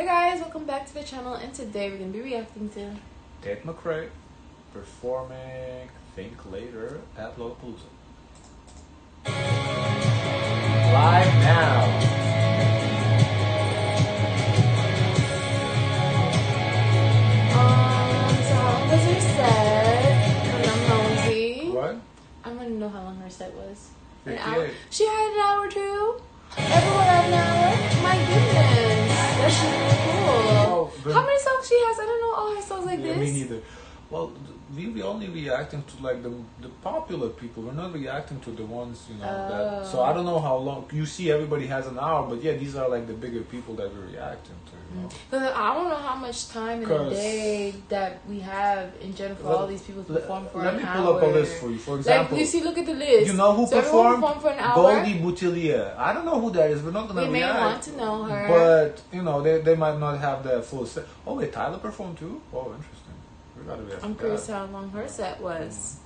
Hey guys, welcome back to the channel, and today we're gonna be reacting to. Tate McRae performing Think Later at Lollapalooza. Live now. Um, how long was her set? And I'm nosy. What? I to know how long her set was. An hour. She had an hour too. Everyone an hour. My goodness, that's really cool. Oh, how many songs she has? I don't know all her songs like Yeah, this. me neither. Well, we we only reacting to like the the popular people. We're not reacting to the ones you know that. Oh. So Oh. I don't know how long. You see, everybody has an hour, but yeah, these are like the bigger people that we're reacting to. You know? Mm-hmm. Because I don't know how much time in the day that we have in general for all these people to Let- perform for Let an me hour. pull up a list for you. For example, like, you see, look at the list. You know who so performed? performed for an hour. Goldie Boutilier. I don't know who that is. We're not gonna We may react. want to know her. But you know, they, they might not have the full set. Oh wait, Tyler performed too. Oh, interesting. I'm curious how long her set was.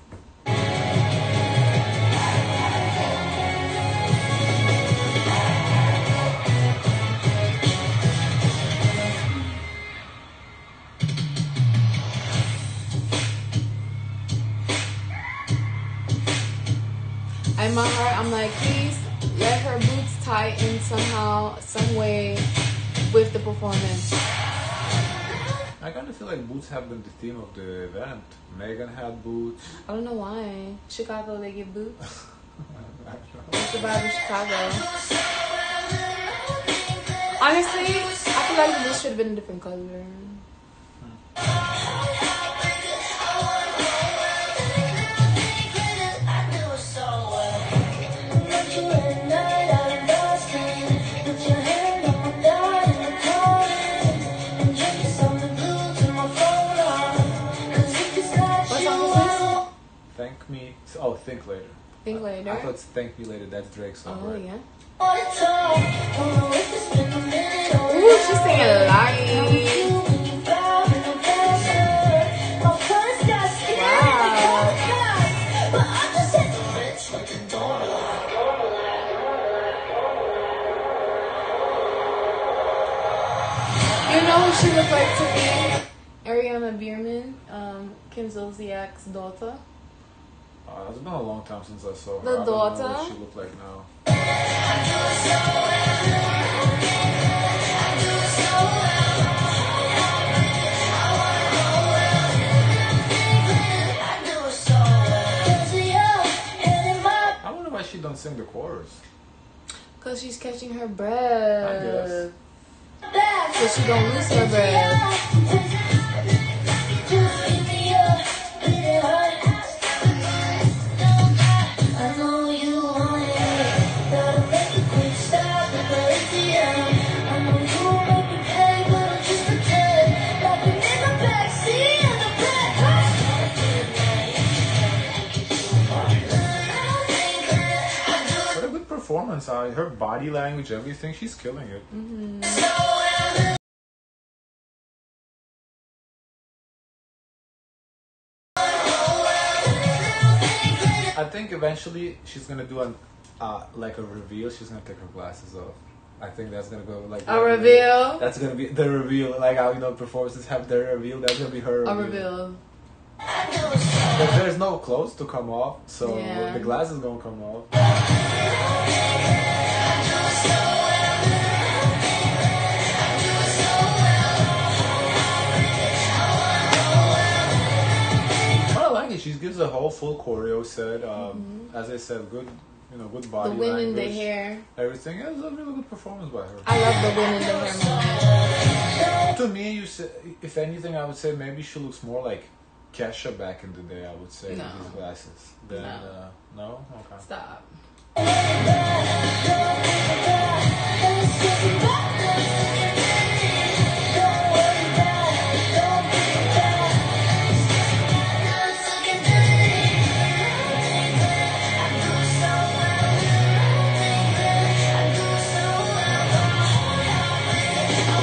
In my heart, I'm like, please let her boots in somehow, some way with the performance. I kind of feel like boots have been the theme of the event. Megan had boots. I don't know why. Chicago, they get boots. What's the vibe of Chicago? Honestly, I feel like this should have been a different color. What Thank me. Oh, think later. Think I- Later? I thought it's thank me later. That's Drake's this? song, Oh, right? yeah. Ooh, she's singing live. You know who she looked like to me? Ariana Biermann, um, Kim Zolciak's daughter. Uh, it's been a long time since I saw her. The I don't know daughter? what she look like now. I wonder why she don't sing the chorus. Cause she's catching her breath. I guess. So she don't lose her breath. Performance. I, her body language, everything, she's killing it. I think eventually she's gonna do an uh, like a reveal. She's gonna take her glasses off. I think that's gonna go like A reveal. That's gonna be the reveal, like how you know performances have their reveal. That's gonna be her reveal. A reveal. But there's no clothes to come off, so Yeah. the glasses gonna come off. I like it. She gives a whole full choreo set. Um, As I said, good, you know, good The body wind in language. the hair. Everything. It was a really good performance by her. I love the in the hair moment. To me, you say, if anything, I would say maybe she looks more like Kesha back in the day. I would say No. with these glasses. Then, No. uh, no, okay. Stop.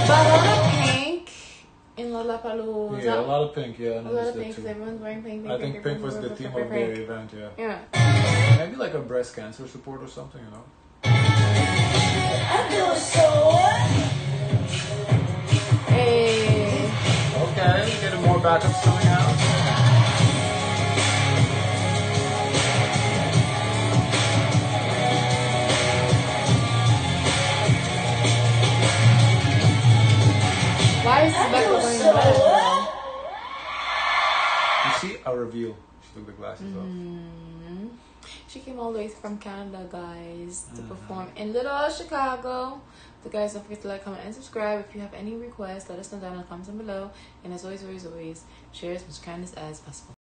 But a lot of pink in Lollapalooza. Yeah, a lot of pink. Yeah, I A lot of that pink. 'cause. Everyone's wearing pink. pink I think pink was the theme of pink, the event. Yeah, Yeah. maybe like a breast cancer support or something. You know. I feel sore. Hey. Okay, getting more backups coming out. Why is Becca wearing red? A reveal. She took the glasses off. Mm. She came all the way from Canada, guys, to Mhm. perform in Little Chicago. So, guys, don't forget to like, comment, and subscribe. If you have any requests, let us know down in the comments below. And as always, always, always, share as much kindness as possible.